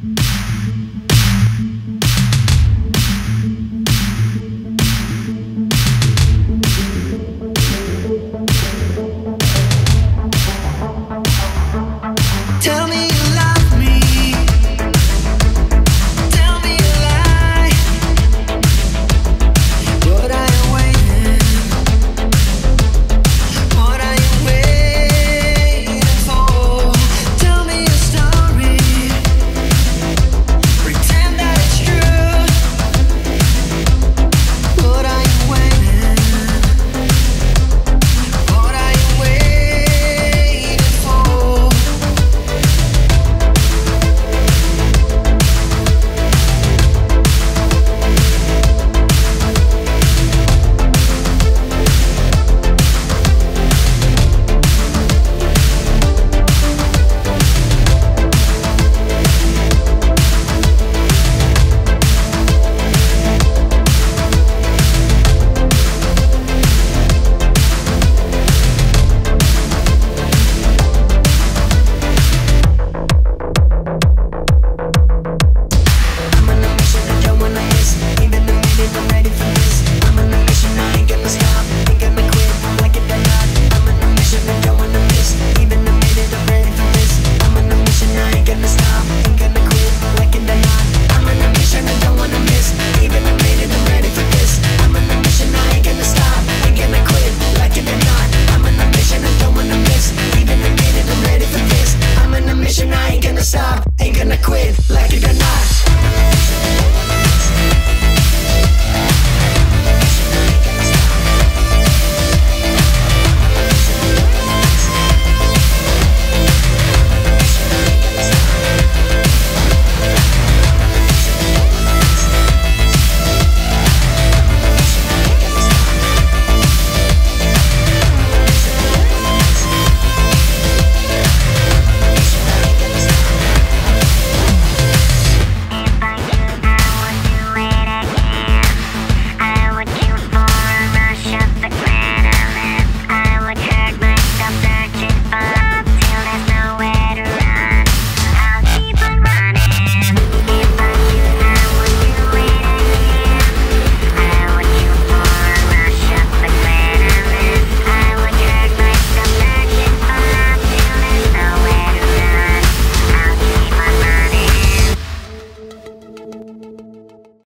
Tell